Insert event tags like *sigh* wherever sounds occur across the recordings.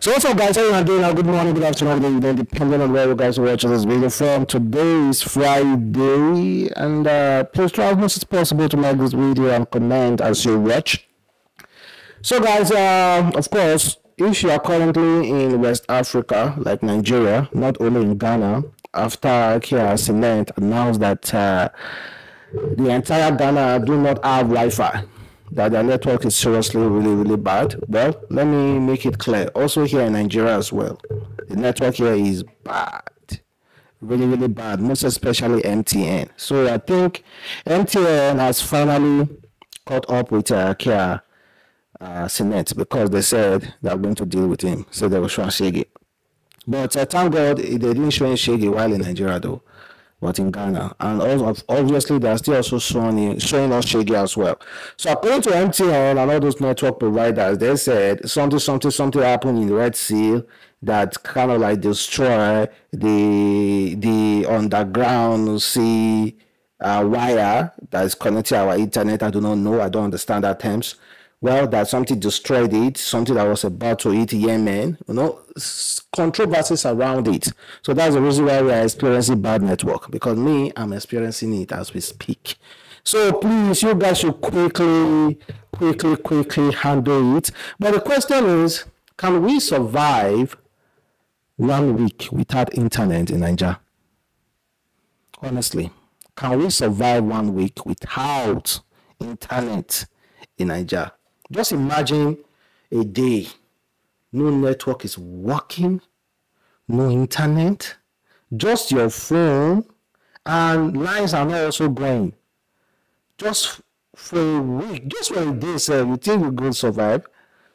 So what's up guys, how you doing now? Good morning, good afternoon, good depending on where you guys are watching this video from. Today is Friday and uh, please try as much as possible to like this video and comment as you watch. So guys, uh, of course, if you are currently in West Africa, like Nigeria, not only in Ghana, after Kai Cenat announced that uh, the entire Ghana do not have Wi-Fi that their network is seriously really really bad. Well let me make it clear. Also here in nigeria as well the network here is bad. Really really bad most especially mtn so i think mtn has finally caught up with uh, kia uh, Cement because they said they're going to deal with him so they were showing shaggy but uh, thank god they didn't show shaggy while in nigeria though but in Ghana. And also, obviously, they are still also showing, showing us Shaggy as well. So according to MTN and all those network providers, they said something, something, something happened in the Red Sea that kind of like destroy the the underground sea uh, wire that is connecting our internet. I do not know. I don't understand that terms well, that something destroyed it, something that was about to eat Yemen, you know, controversies around it. So that's the reason why we are experiencing bad network because me, I'm experiencing it as we speak. So please, you guys should quickly, quickly, quickly handle it. But the question is, can we survive one week without internet in Nigeria? Honestly, can we survive one week without internet in Nigeria? Just imagine a day, no network is working, no internet, just your phone, and lines are not also going. Just for a week, just for a day, sir, you think we're going to survive?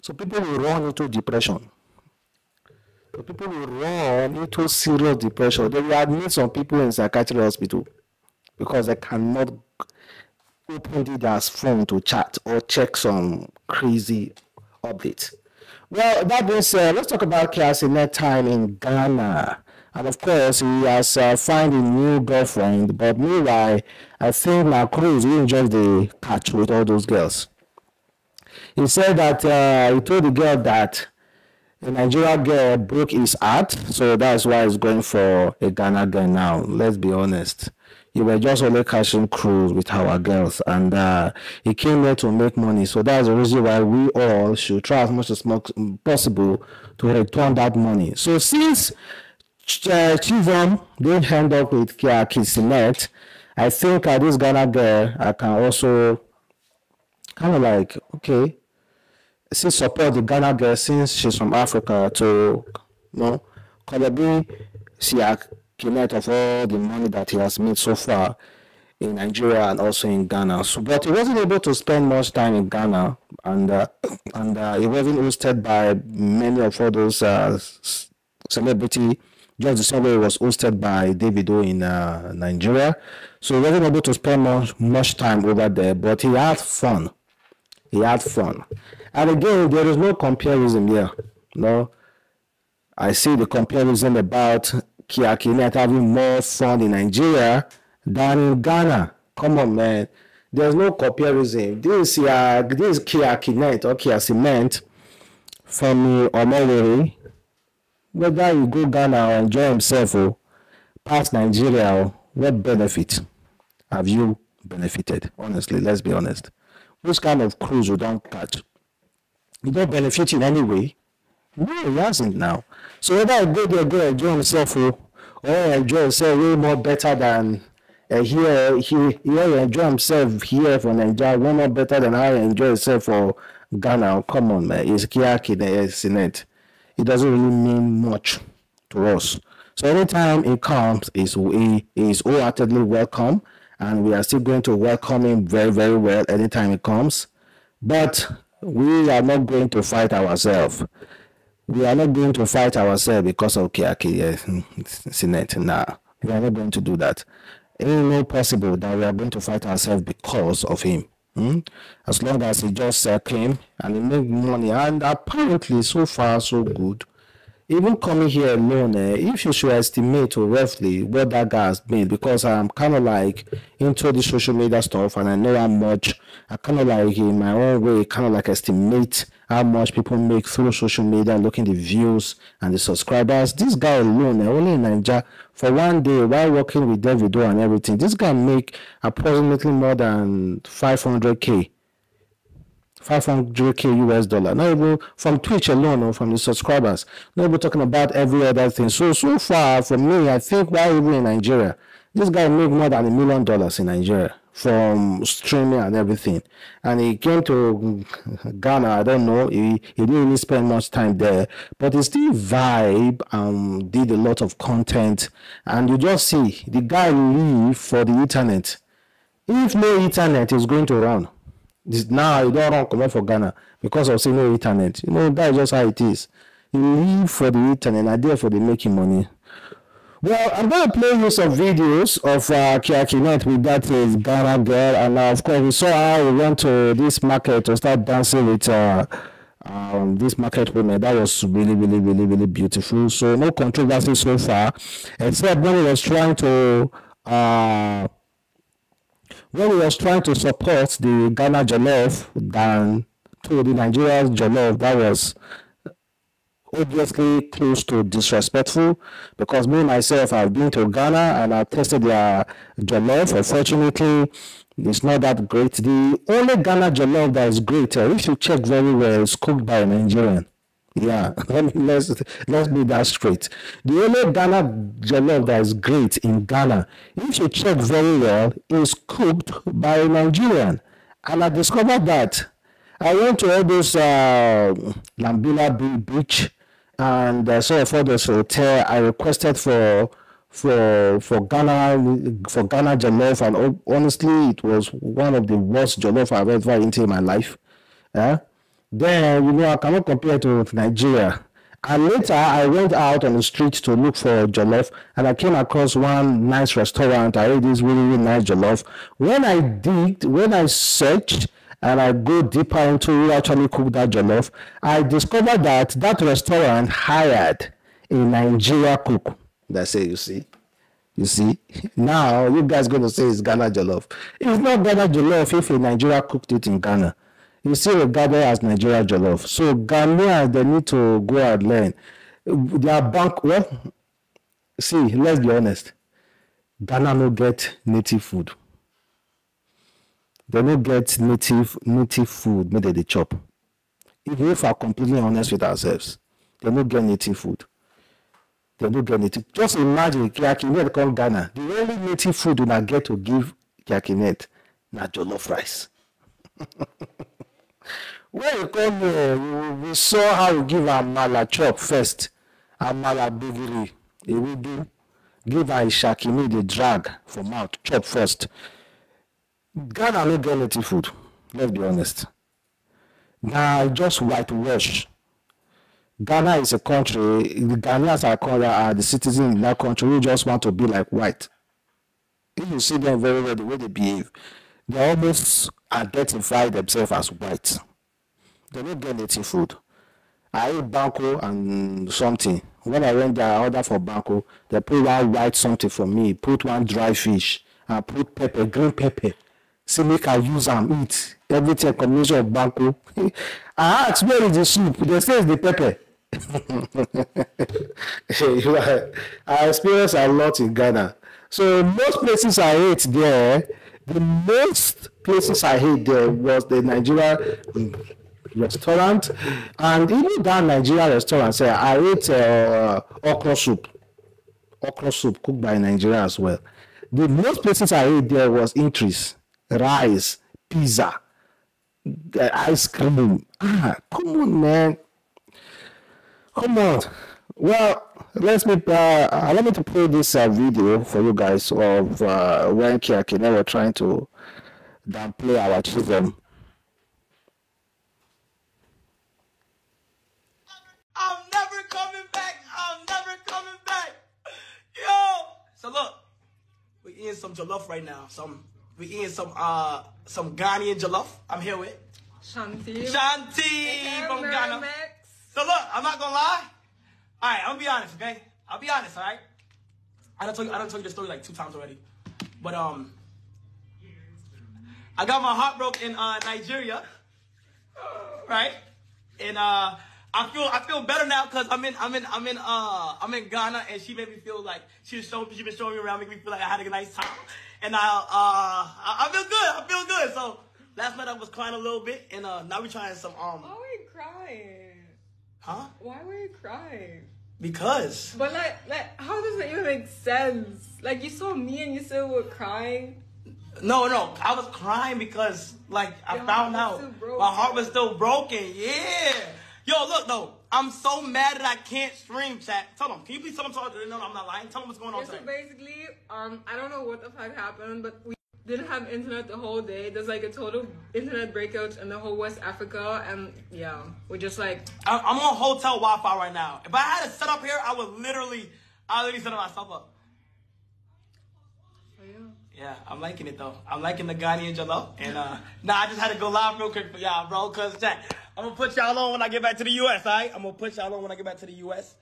So people will run into depression. So people will run into serious depression. They will admit some people in psychiatric hospital because they cannot opened it phone to chat or check some crazy updates. Well, that being said, let's talk about Kiasi net time in Ghana. And of course, he has uh, found a new girlfriend. But meanwhile, I think now Cruz will enjoy the catch with all those girls. He said that uh, he told the girl that a Nigerian girl broke his heart, so that's why he's going for a Ghana girl now. Let's be honest you were just only catching cruise with our girls and uh, he came here to make money. So that's the reason why we all should try as much as possible to return that money. So since uh, Chivon didn't end up with Kia Kisinet, I think uh, this Ghana girl I can also kind of like okay since support the Ghana girl since she's from Africa to you know Kolabi Siak accumulate of all the money that he has made so far in Nigeria and also in Ghana. So, but he wasn't able to spend much time in Ghana, and uh, *clears throat* and uh, he wasn't hosted by many of all those uh, celebrity. Just the same way was hosted by Davido in uh, Nigeria. So he wasn't able to spend much much time over there, but he had fun. He had fun, and again, there is no comparison here. No, I see the comparison about Kia Kinet having more fun in Nigeria than in Ghana. Come on, man. There's no comparison. This uh, this Kia Kinet or Kai Cenat from Omowere, whether you go Ghana or enjoy himself or pass Nigeria, what benefit have you benefited? Honestly, let's be honest. Which kind of cruise you don't catch? You don't benefit in any way. No, he hasn't now. So whether I go there, go enjoy himself, or, or enjoy himself way more better than uh, here, he, here enjoy himself here for Nigeria, way more better than he enjoy himself for Ghana. Come on, man. It's Kiaki the Senate. It doesn't really mean much to us. So anytime it comes, is he is wholeheartedly welcome, and we are still going to welcome him very, very well anytime it comes. But we are not going to fight ourselves we are not going to fight ourselves because of Kiaki uh, Senate. Nah, we are not going to do that. It ain't no possible that we are going to fight ourselves because of him. Hmm? As long as he just uh, came and he made money, and apparently so far so good. Even coming here alone, eh, if you should estimate roughly what that guy has made, because I'm kind of like into the social media stuff and I know how much, I kind of like in my own way, kind of like estimate how much people make through social media, looking the views and the subscribers. This guy alone, eh, only in Nigeria, for one day while working with Davido and everything, this guy make approximately more than 500k 500k US dollar. Not even from Twitch alone or from the subscribers. Not even talking about every other thing. So, so far from me, I think while even in Nigeria, this guy made more than a million dollars in Nigeria from streaming and everything. And he came to Ghana, I don't know, he, he didn't really spend much time there, but he still vibe and did a lot of content. And you just see the guy live for the internet. If no internet, is going to run. This, now you don't run come for Ghana because of say no internet. You know, that is just how it is. You live for the internet, and there for the making money. Well, I'm to play you some videos of uh, Kiakinet with that is Ghana girl. And uh, of course, we saw how we went to this market to start dancing with uh, um, this market women. That was really, really, really, really beautiful. So, no controversy so far, except when he was trying to. Uh, when he was trying to support the Ghana Jollof than to the Nigerian Jollof, that was obviously close to disrespectful because me myself I've been to Ghana and I've tested their jollof. Unfortunately, it's not that great. The only Ghana jollof that is great, uh, if you check very well, is cooked by a Nigerian. Yeah, *laughs* let me let's let's be that straight. The only Ghana jollof that is great in Ghana, if you check very well, is cooked by a Nigerian. And I discovered that I went to all those uh, Labadi Beach and uh, so for this hotel. I requested for for for Ghana for Ghana jollof, and honestly, it was one of the worst jollof I've ever eaten in my life. Yeah. Then, you know, I cannot compare it to Nigeria. And later, I went out on the street to look for jollof, and I came across one nice restaurant. I ate this really, really nice jollof. When I digged, when I searched, and I go deeper into who actually cook that jollof, I discovered that that restaurant hired a Nigeria cook. That's it, you see. You see, now you guys going to say it's Ghana jollof. It's not Ghana jollof if a Nigeria cooked it in Ghana you still regarded as Nigeria jollof. So Ghanaians they need to go and learn. Their bank well, see, let's be honest. Ghana no get native food. They no get native native food made they chop. Even if we're completely honest with ourselves, they no get native food. They no get native. Just imagine Kiakinet come Ghana. The only native food we get to give Kiakinet na jollof rice. *laughs* when you come here we saw how we give amala chop first. Amala gbegiri ewedu give her ishakini dey drag for mouth chop first. Ghana no get native food let's be honest. Na just whitewash. Ghana is a country the ghanaians are, are the citizens in that country who just want to be like white. If you see them very well the way they behave they almost identify themselves as white. They don't get native food. I ate banco and something. When I went there, I ordered for banco. They put one white something for me, put one dry fish, and put pepper, green pepper. See, make I use and eat. Everything combination of banco. *laughs* I asked, where is the soup? They say it's the pepper. *laughs* I experienced a lot in Ghana. So most places I ate there, the most places I ate there was the Nigeria restaurant, and even that Nigeria restaurant, say I ate uh, okra soup, okra soup cooked by Nigeria as well. The most places I ate there was increase, rice, pizza, uh, ice cream. Ah, come on, man, come on. Well, let's me uh, allow me to play this uh, video for you guys of uh, when Kiakine were trying to downplay our children. I'm never coming back. I'm never coming back. Yo. So look, we eating some jollof right now. Some we eating some uh some Ghanaian jollof. I'm here with Shanti. Shanti from Ghana. So look, I'm not gonna lie. All right, I'm gonna be honest, okay? I'll be honest, all right? I don't tell you, I don't tell you the story like two times already, but um, I got my heart broke in uh, Nigeria, right? And uh, I feel I feel better now because I'm in I'm in I'm in uh I'm in Ghana and she made me feel like she was showing she been showing me around, making me feel like I had a nice time, and I uh I, I feel good, I feel good. So last night I was crying a little bit, and uh now we trying some um Why were you crying? huh Why were you crying? Because But like, like, how does it even make sense? Like, you saw me and you still were crying. No, no, I was crying because like I Your found out was still broken. my heart was still broken. Yeah. Yo, look though, I'm so mad that I can't stream chat. Tell them, can you please tell them so they know I'm not lying? Tell them what's going on Yeah, so basically, um, I don't know what the fuck happened, but we didn't have internet the whole day. There's like a total internet breakout in the whole West Africa, and yeah, we're just like, I- I'm on hotel Wi-Fi right now. If I had a set up here, I would literally, I literally set myself up. oh yeah. Yeah, I'm liking it though. I'm liking the Ghanaian jollof. And uh *laughs* nah, I just had to go live real quick for y'all, bro. Cause chat, I'm gonna put y'all on when I get back to the US, alright? I'm gonna put y'all on when I get back to the US.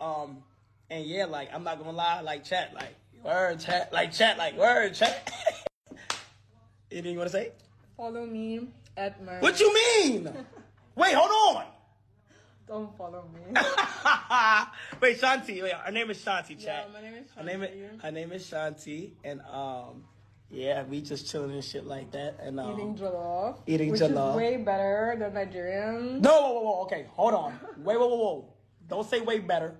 Um and yeah, like I'm not gonna lie, like chat, like word chat, like chat, like word chat. *laughs* Anything you wanna say? Follow me at my. What you mean? *laughs* Wait, hold on. Don't follow me. *laughs* wait, Shanti. Wait, her name is Shanti, yeah, chat. my name is Her name is Shanti. her name is Shanti, and um, yeah, we just chilling and shit like that, and um, Eating jollof. Eating which jollof. is way better than Nigerian. No, whoa, whoa, whoa. Okay, hold on. Wait, whoa, whoa, whoa. Don't say way better.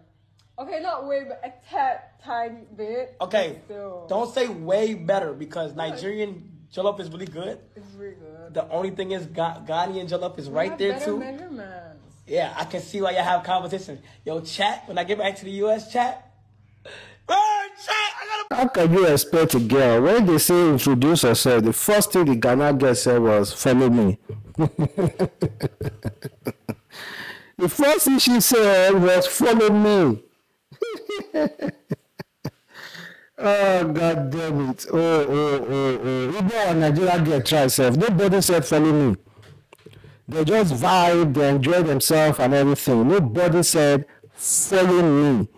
Okay, not way, but a tad, tiny bit. Okay, Still, don't say way better because Nigerian jollof is really good. It's really good. The only thing is, Ga- Ghanaian jollof is We right have there too. Measurements. Yeah, I can see why y'all have competition. Yo, chat. When I get back to the US, chat. Word, chat. I gotta. How can you expect a girl when they say introduce herself? The first thing the Ghana girl said was follow me. *laughs* the first thing she said was follow me. *laughs* oh god damn it! Oh oh oh oh! Even when Nigeria girl try self, nobody said follow me. They just vibe, they enjoy themselves and everything. Nobody said follow me.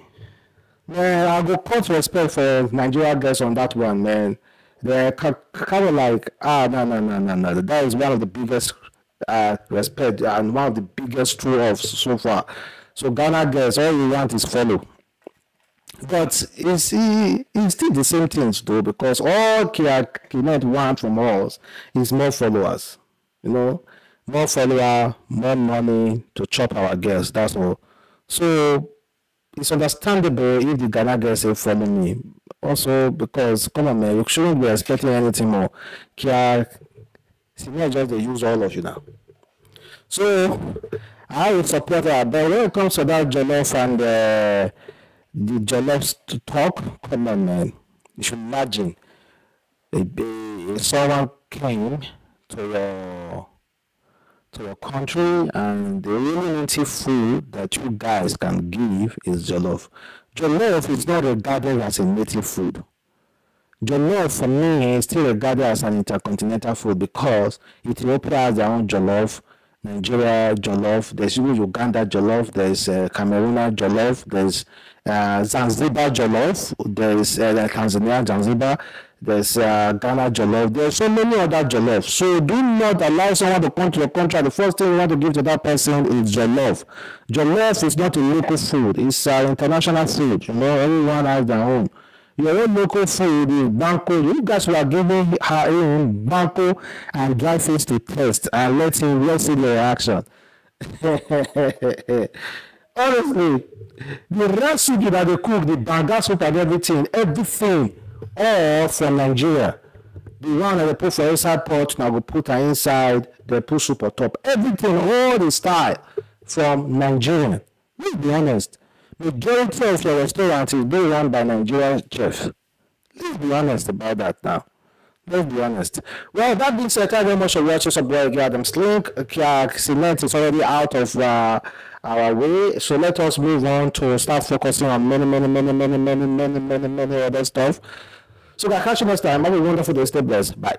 Man, I go cut respect for Nigeria girls on that one, man. They're kind of like, ah, no, no, no, no, no. That is one of the biggest uh, respect and one of the biggest true offs so far. So Ghana girls, all you want is follow. But it's, it's still the same things though, because all Kia Kinet want from us is more followers. You know, more follower, more money to chop our girls. That's all. So it's understandable if the Ghana girls say follow me. Also because come on man, you shouldn't be expecting anything more. Kia Senior just they use all of you now. So I would support her, but when it comes to that Jollof and uh, the Jollof to talk, come on man. You should imagine if, if someone came to your to your country and the really native food that you guys can give is jollof. Jollof is not regarded as a native food. Jollof for me is still regarded as an intercontinental food because Ethiopia has their own jollof, Nigeria jollof, there's even Uganda jollof, there's uh, Cameroon jollof, there's uh, Zanzibar jollof, there's uh, Tanzania Zanzibar, there's uh, Ghana jollof, there's so many other jollof. So do not allow someone to come to your country. The first thing you want to give to that person is jollof. Jollof is not a local food; it's an international food. You know, everyone has their own. Your own local food is banco. You guys were giving her own banco and dry fish to test and let him let's see the reaction. *laughs* Honestly, the recipe that they cook, the banga soup and everything, everything, all from Nigeria. The one that they put for inside pot, now go put her inside, they put soup on top. Everything, all the style from Nigeria. Let's be honest. Majority of your restaurant is being run by Nigerian chefs. Let's be honest about that now. Let's be honest. Well, that being said, thank you very much for watching some boy Slink. Kai Cenat is already out of uh, our way. So let us move on to start focusing on many, many, many, many, many, many, many, many other stuff. So, guys, catch you next time. Have a wonderful day. Stay blessed. Bye.